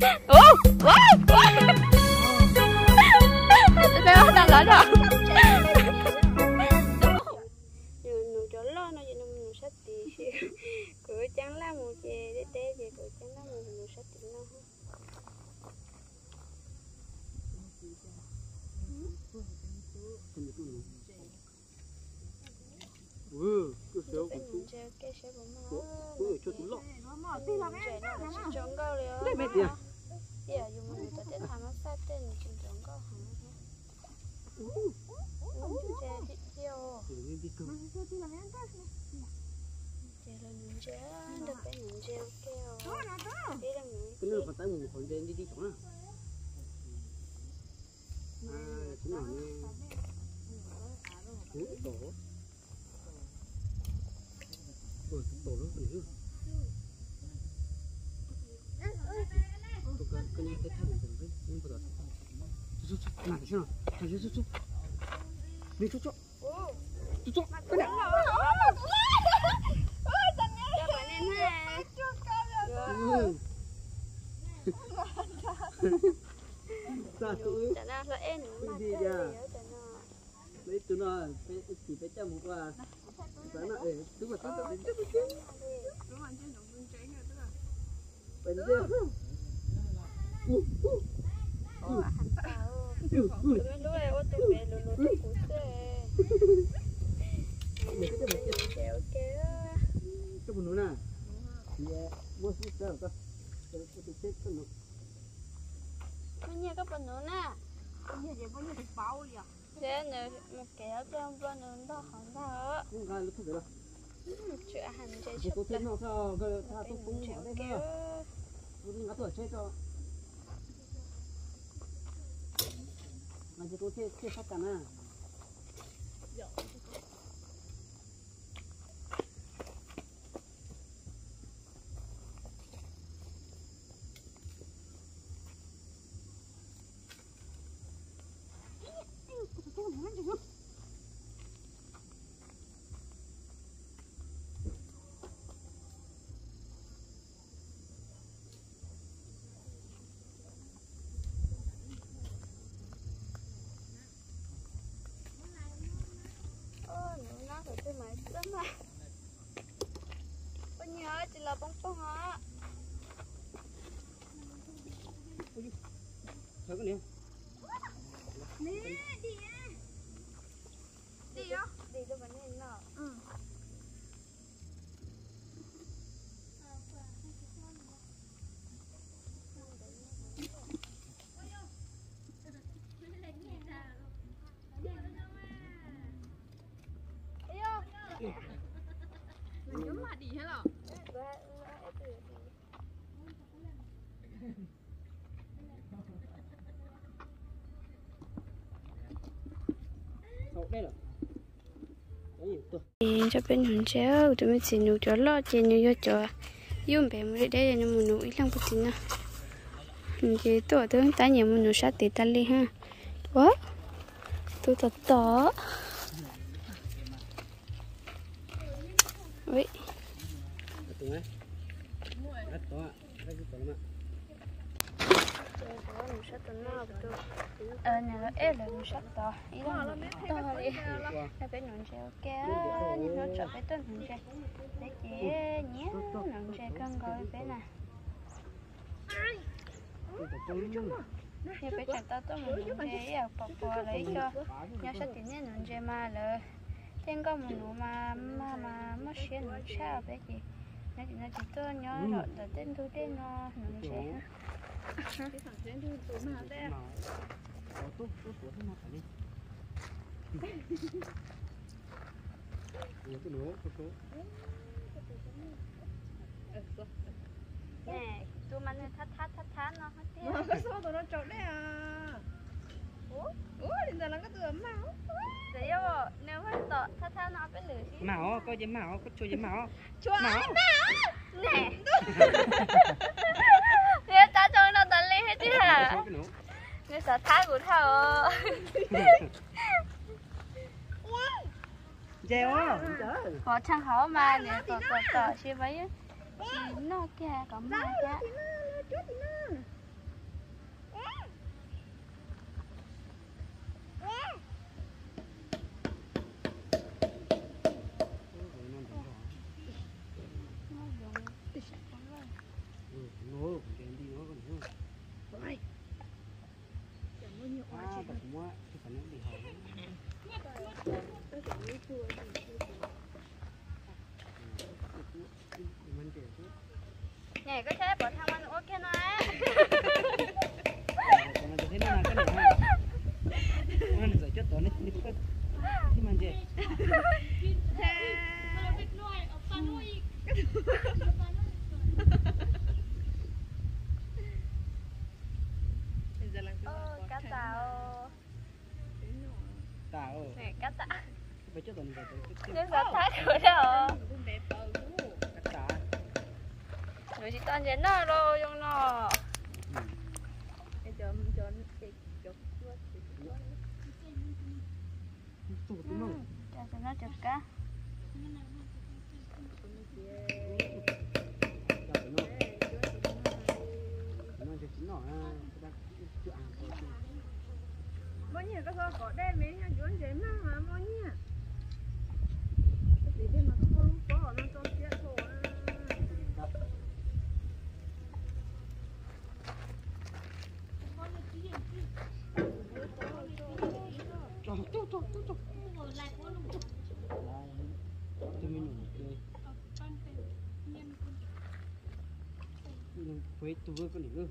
Ủa. Tôi phải bắt đầu lỡ rồi. Nụ chỗ lo nó vậy nụ sách tí Cứ chẳng là một chè để té gì cứ chẳng là một nụ sách tí nó ừ cứ xéo nụ chè cái sẽ bấm nó cũng ở cho tủ lọ Nụ chè nó là chỉ trống câu liền Đây mẹ kìa. Dạ, dùng mình ta tên thằng nó sát tên chỉ trống câu hả Nụ chè thích chiều thì nên đi cơ Chè là nụ chè, được cái nơi còn tay mình còn đến đi đi chỗ nào à chỗ nào nè ừ, tổ ừ, tổ nó còn hư tôi cần cái này cái thằng mình với nhưng bây giờ chút chút làm thế nào làm chút chút đi chút chút chút chút cái này. Cho bạn nên ha ừ. Sao tụi là mà Đi chơi ra. lấy tụi nó chỉ phải cho một qua phải nó để tức là tao tao đến ừ ừ Tụi mình lúc này ô tô về lùn lùn tôi cú xe mấy cái mấy cái Kéo kéo cái bún nè thì mua chút sao ta cái cái cái cái nó Nó nhẹ các bạn nữa Thế kéo cho bạn nữa đó không thở không hành chơi cái chút cô nó sao cái tha tôi cũng bỏ đây tôi ngắt tuổi chết cho mà chỉ tôi chết chết phát cả Ôi, nữa nó phải tôi máy lắm mà Có nhớ chỉ là bông bông á thấy cái này. Đi á Đi cho bạn nên nọ. Sau đây là cái gì tôi cho bên hồn chéo tụi mình xin nụ cho lo chè nụ cho cho dùng bé mới để cho mình nụ ít lắm bút tin nữa chị tôi tôi ta nhiều mình nụ sát tít ta li ha. Quá tôi thật to vậy cái này cái to cái gì to mà ờ này là em là nụ sát to. Ý là nụ to đi. là bên hồn chéo kéo nhưng nó chọn cái tên hồn chéo để chị nhé hồn chéo con gọi bé này nhà bé chẳng ta tôi mình nụ chế à bỏ bỏ lấy cho nhà sát tít nên nụ chế mà là tên có một nụ mà mà mà mất xuyên nụ sao bé chị. Nó chỉ nó chỉ tôi nhớ rồi là tên thu tên nó nụ chế ha Có tốt, tốt, tốt, thế phải đi. Cái nổ, cái cố. nè tụi mình thắt thắt thắt thắt nó hết tiếc Cái số tụi nó trộn đấy à Ủa? Ủa, thì giờ là cái tụi máu để yêu nếu phải tọ thắt thắt nó phải lửa chứ máu, có dám máu, có chua dám máu, Chua máu nè nếu ta cho nó tận lên hết chứ hả Nổ. nếu sợ thắt của thầu Dèo á, trời. có chẳng khó mà nếu tọ tọ tọ chứ mấy nó kia có mà kia này có thể bỏ thang ăn ok nói còn là thế nào cái này ha nó giải chất đó nó đi cái thì mà gì Giờ là cái ô cá tàu. Tao này cá tàu. Phải chất đó nó phải nếu sao thái được đâu rồi chỉ toàn trên nó rồi trong nó Bây giờ mình cho nó chạy chụp chuột tụt nó cho cho nó chụp cá chỉ à bao nhiêu cái kho có đen mấy hàng chuột mang mà bao nhiêu cái gì thế mà có lúc có nó cho chết thôi cho cho cho cho cho lại cho mình ngủ chơi nhưng quay tôi vừa có nữa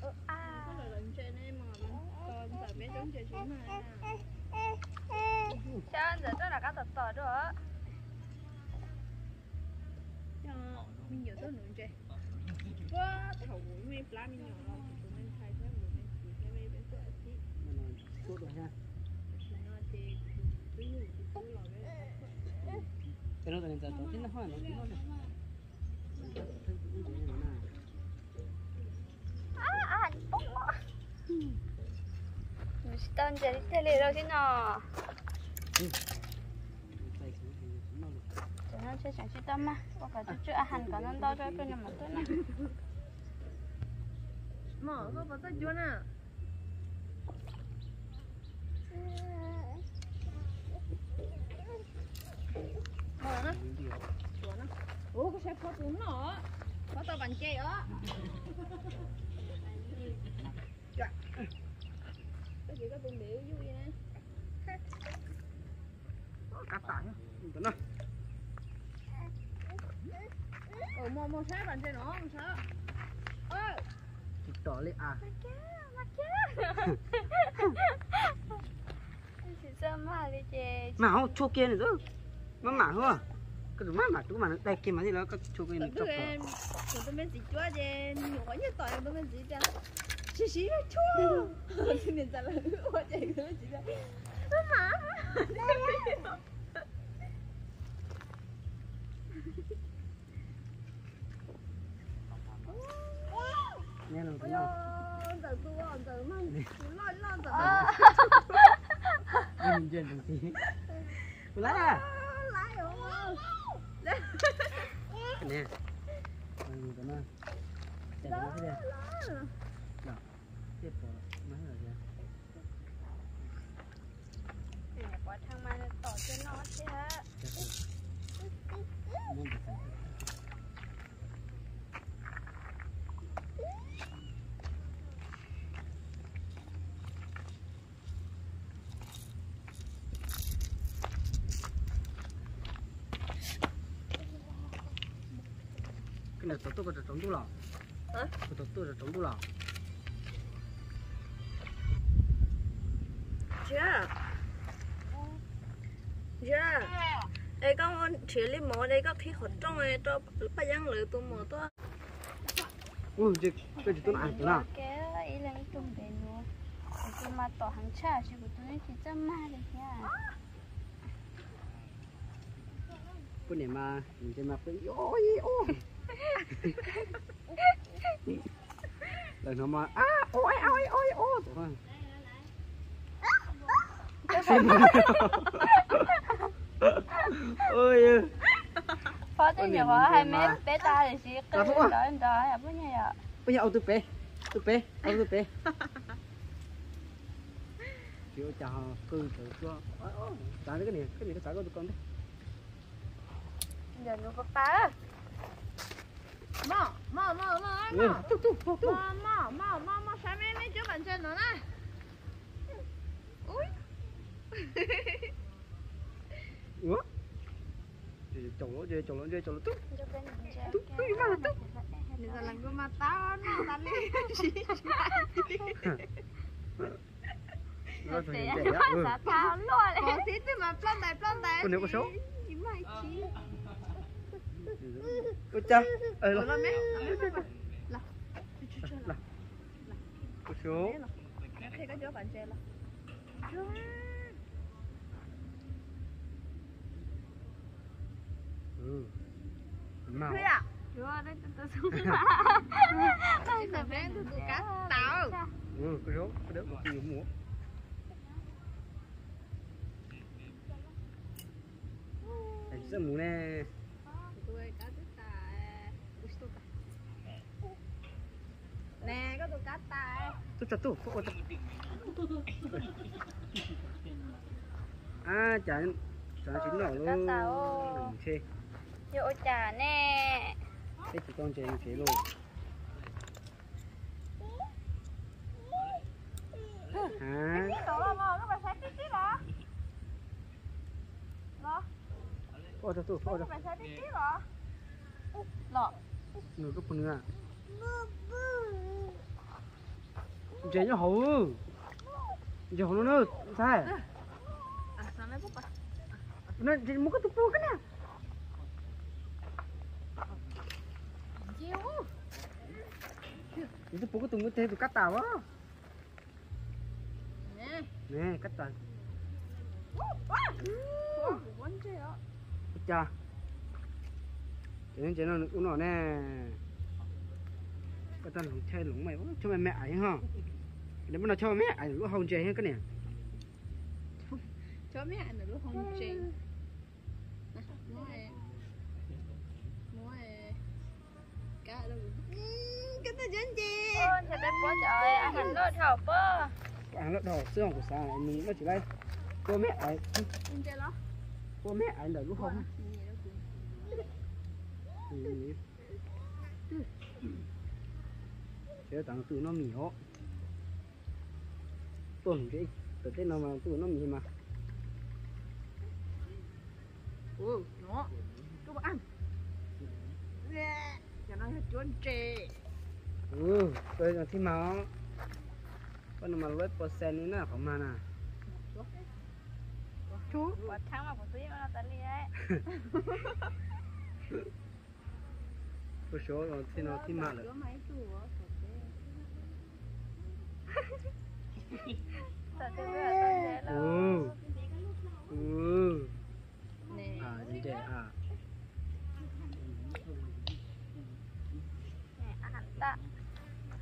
có là lần trên em mà còn giờ bé trốn chơi xuống này sao anh giờ đó là cá tọt tọt đó cho mình nhiều tôi nữa chơi quá thầu mũi mấy lá mình nhỏ rồi tụi mình thay thế mũi mình chỉ cái mấy cái sợ chị mà nó tốt rồi ha cái nó thì ví dụ thì tôi là cái cái nó là tốt thì nó hoa nó nó này thấy cũng như thế rồi đâu chứ nó cho chẳng chỉ tâm mà có phải chút chút ăn cả nó đau cho cái này mà tôi này mở có bao nè mở nó những điều chuột nó ủa có xe phốt đúng nó có tao bàn á Dạ. cái gì có tôi biểu vui nè cắt tải tao nó. Ủa mua mua xe bàn chè nó không sao ơi thì tỏ lên à mà không chua kia nữa chứ. Mà mà hả cái mà mà chú mà nó đây kia mà thì nó có kia nó Tụi chọc em, tụi tôi mới chỉ chúa chứ, nhỏ nhất tỏi tụi mình chỉ cho Chị xí nó chúa Thì mình trả lời ủa chị tụi mình chỉ cho Mama nghe rồi nó Ôi, từ tôi on từ mà Lo lo đi mình chuyện đồng chí tôi lấy à Lại rồi cái nè rồi tụi nó chạy nó cái đây tiếp vào mấy rồi kìa thì là quả thằng mà nó tỏ cho nó chứ hả Chết rồi. Muốn được không? Cái này tổ tôi có thể trống tu lò. Hả? cái tổ tôi là trống tu lò. Chưa. Chưa. Ê con chỉ lấy mỏ đây có thi hột trong này cho bà giang lửa tụi mỏ tôi. Ui chị cái chị tôi ăn thế nào? Cái ý là cái tung bể nữa tôi mà tỏ hàng cha chứ của tôi chỉ cho ma được nha cái này mà nhìn trên mặt cái ôi ôi rồi nó mà à ôi ôi ôi ôi nó- ôi phó tới nhà nhìn hai mà. bé ta thì chỉ Dạ, cái à? đó em đó là bữa bây giờ ông tôi bé tôi bé ông tôi bé kiểu chào cư thử cho tại cái này cái này cái sải của tụi con đấy giờ nó có phá Mỏ, mỏ, mỏ, mỏ, Ừ, tu tu tu tu Mỏ, sao mấy mấy trước bàn chân nó nè Ui ủa chồng lỗ chơi chồng lỗ chơi chồng lỗ tốt Nên là lần của mà tao nó tao đi nó phải trẻ á luôn Có tí mà plan đại plan đại con nếu có số Chỉ mày chi ôi cha ơi Rồi lo mẹ có số Thế có chỗ bạn chơi là ừ. Màu. Thế à? Chưa, từ từ xuống. Chỉ là bé từ từ cá tao ừ có số có đỡ một cái múa Đấy, rất múa nè. Tôi cá tức tài Nè, có tụi cá tài tôi chặt tu có chặt à chả chả chín nhỏ luôn chê Vô trà nè thế chỉ con chê. Chê luôn à Tí tổ là mò, các bạn thấy tí tí đó có chặt tu có chặt Các bạn thấy tí tí đó Lọ. Người có phần nữa chê nhá hổ chê hổ nó nữa à? nó chê mua cái tụi cái nè Itu pokok tunggu teh tu kata wa. Nè Nè kata. Cha. Thế thế nó nó nó nè. Kata lủng chơi lủng mày cho mẹ mẹ ấy ha. Nếu mà nó cho mẹ ấy lúc hồng chơi hết cái nè. Cho anh này Mua này Cá đâu Cái này chân gì Ôi, thật đẹp quá trời, ăn hành lốt học bơ Ăn nó đỏ xương của sao mình nó chỉ đây. Cô mẹ ấy, cô mẹ ấy là lúc không. Thế tặng tụi nó mì hó. Tuần cái cái tên nào mà tụi nó mì mà. Ừ, nó Các bạn ăn. Cho nó chuôn chê Ừ, tôi là thi máu. Con mà lấy percent nữa nè, không mà nè. Chú. Quả thắng mà của tôi nó tali ấy Tôi số rồi thi nó thi rồi. Ừ. Ừ. À, như thế à.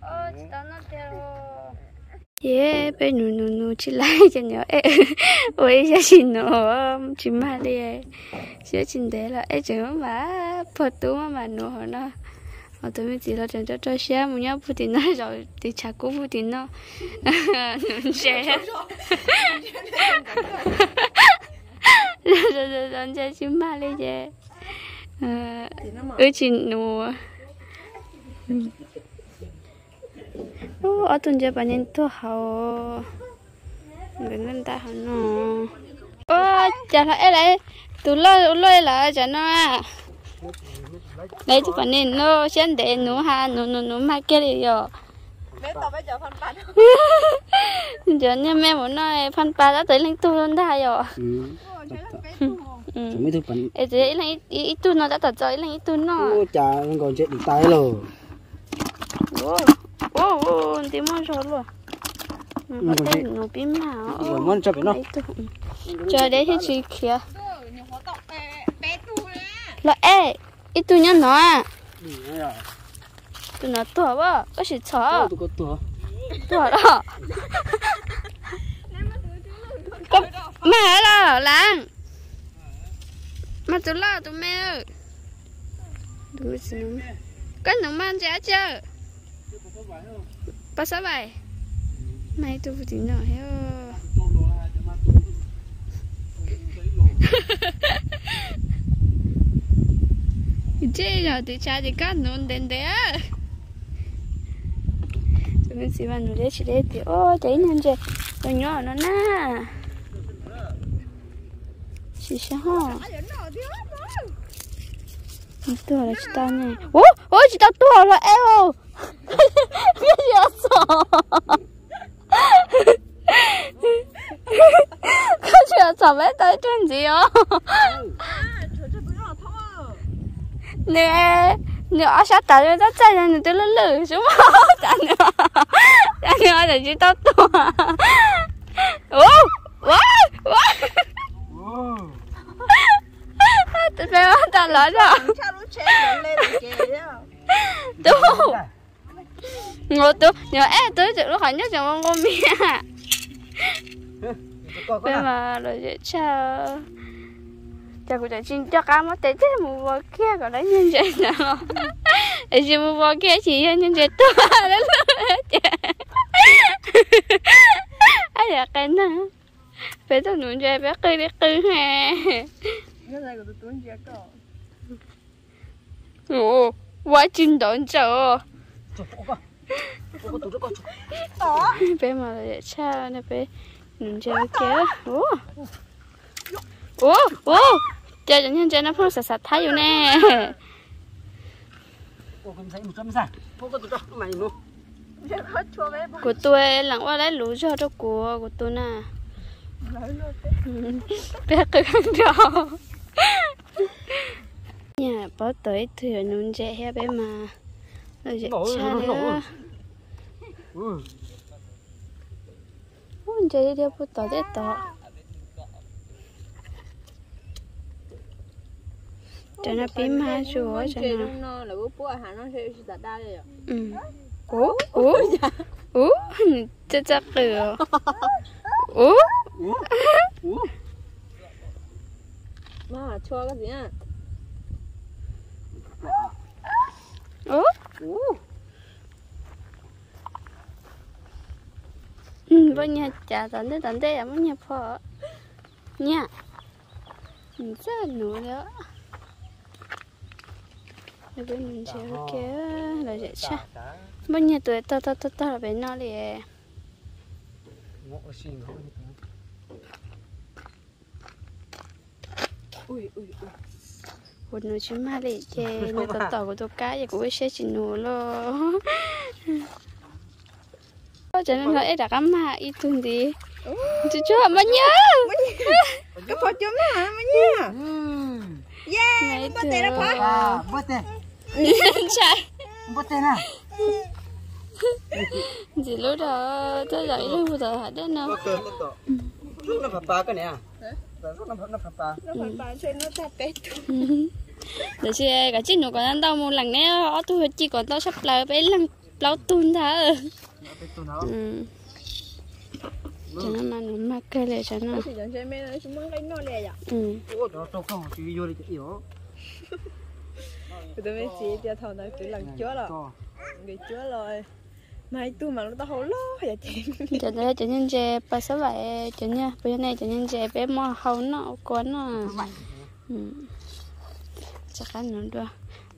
ơ nó yeah bé nụ nụ nụ chị lại cho nhỏ ê ôi giờ chị nó chị mà đi chị chị để là ê chứ mà phật tu mà nó họ tụi mình chỉ là chẳng cho cho xe một nhau phụ tiền nó rồi thì chả cố phụ tiền nó nụ xe rồi rồi rồi rồi giờ chị mà đi về ơi chị nụ ô ở tuần giờ bạn nhân tôi hậu người nên ta hậu nó ô chả phải lại tụ lo lo là chả nó lấy thì bạn nên nó 先 để nó ha nó nó nó mà cái gì rồi Bé tao bây giờ phân bắn giờ nha mẹ muốn nói phân ba đã tới lên tu luôn đã rồi Ừ. Hồ ừ. Chúng mấy thứ bắn. ấy thế là ít ít tu nó đã tập rồi là ít tu nó. Ô chà, nó còn chết được tay rồi. ô ô ô tí món rồi luôn. Nó có tên nó bí mạo Rồi món cho nó. chờ đấy thì chị kia là ê ít tu nhá nó à Ừ, đây rồi. tu nó tuổi quá có Ô, chó tôi đó có mẹ là làng mà tụi lo tụi mẹ đúng gì nó cái nó mang giá chưa ba sáu bảy mày tôi phải tính rồi heo chế rồi thì cha thì cá nôn đến đấy á tụi mình xí vào nụ đấy chỉ đấy thì ô cháy nên chơi rồi nhỏ nó na chỉ sao hả Ở chỗ nào thiếu lắm đó tua là chị tao nè ô ô chị tao tua là eo cái gì sợ có chuyện sợ bé tới trên gì á nè nè ở sao tại nó rất chạy nên tôi lớn lử xuống mà chạy nữa chạy nữa để chị tao tua. Ô wow wow tôi phải bắt ta lỡ rồi tú ngồi tú nhớ em tới chữ lúc hỏi nhất chẳng ngon mía bây mà rồi dễ chờ chắc cũng xin cho cá mất tết tết mua bò kia còn đấy nhân dạy nào để xin mua bò kia chỉ nhân dạy to đấy ai là cái nào phải tao nuôi dạy bé cư bé cư ha cái này của tụi tôi ồ quá chín đón chờ bé mà là cha nè bé nuôi dạy kia ồ ồ ồ chơi cho nhân chơi nó phong sạch sạch thay vô nè. Của tôi lặng qua lấy lũ cho cho của của tôi nè. Bé cứ khăn trò nhà bỏ tới thừa nún dễ he bé mà. Rồi dễ cha nữa ôn dễ đi bút tỏ dễ tỏ cho nó bím hai chúa cho nó là bố bố hà nó sẽ đặt đa đây ừ. Ố ố ố chắc chắc cửa ố mà cho cái gì à ố ừ bao nhiêu chả tận thế tận thế bao nhiêu phở. Nha. Rất nổi nữa bên mình sẽ kia là dễ cha bao nhiêu tuổi to to to to là bên nó liền. Ui ui ui. Một nồi chim ma lì chè nó tỏ tỏ của tôi cá và của xe chỉ nổ lo có cho nên nói đã cắm mà ít tuần gì? Chú chú mà nhớ? Cái phô chấm hả mà nha mấy yeah bớt tiền đó phá. À, bớt tiền, chạy. Bớt tiền à? gì lúc đó tôi dậy lúc giờ hả nó bớt tiền. Lúc nó ba cái này à? Lúc nó phải nó ba. nó bán cho nó thật bé để xe cả chiếc nụ còn ăn đâu một lần nè tôi chỉ còn tao sắp lại bé lần lâu Cái tôi nó. ừ. Cho nó mà nó. Mà kêu lại cho nó nó cái nó ừ tụi mình chỉ cho thằng này tự lần chúa rồi. người chúa rồi. Mai tu mà nó tao hổ lo vậy chị. Cho nên cho nên chị bà sẽ vậy cho nên bây giờ này cho nên chị bé mò hầu nó con nó ừ. Chắc chắn nữa được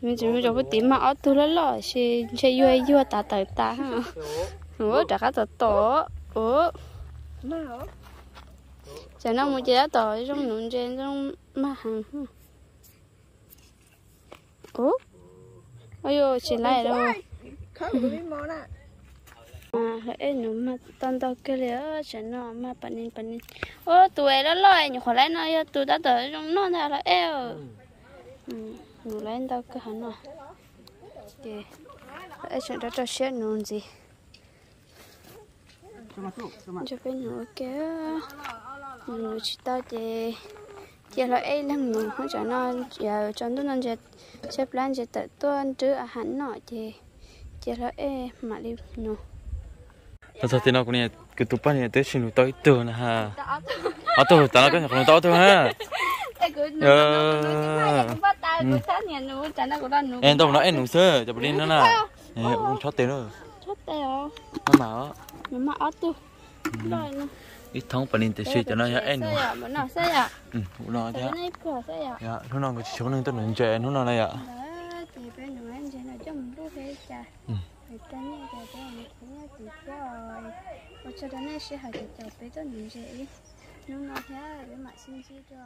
mình chỉ muốn cho cái tím mà ở tu lắm rồi chị chị vui vui ta ta ta ha ủa chắc chắn tổ tổ ủa. Hả? Cho nó muốn chị đã tổ trong nụ trên trong mà hàng ủa? Ôi chị lại đâu? À à lại nó mà tan tao cái lẽ cho nó mà bạn nên bạn nên ô tuổi đó rồi nhiều khỏi lại nó tụi đã tới trong nó là là eo. Ừ. Nó lại tao cái hắn nó thì lại chuyện đó cho xe nôn gì. Cho mà mà. bên nó kia nó chỉ tao thì chỉ là ấy lần nữa không cho nó giờ cho nó nên chết xếp lan chết tới tuần trước à hắn nọ thì chỉ là ấy mà đi nó Tao thì nó cũng nè cái tụi bạn này tới xin lỗi tới từ nè ha. À tôi tao nó cái thằng tao thôi ha. Em tao nó em nụ sơ, cho bên nó nè. Em cũng chót tiền rồi. chốt tèo Nó mà nó mà ót tu rồi nó ít thông bạn nên tới suy cho nó ya em nụ. xây à mà nó xây à Ừ, nó cái ya. này Ya, nó nó cái chỗ này tôi nên chơi nó nó này ya. thì bên nó anh sẽ nói trong lúc thế chả Ừ. ta nhớ cái mình cũng nhớ chỉ rồi và cho đến nay sẽ hỏi cho bé những gì nó nói thế để mà xin chứ cho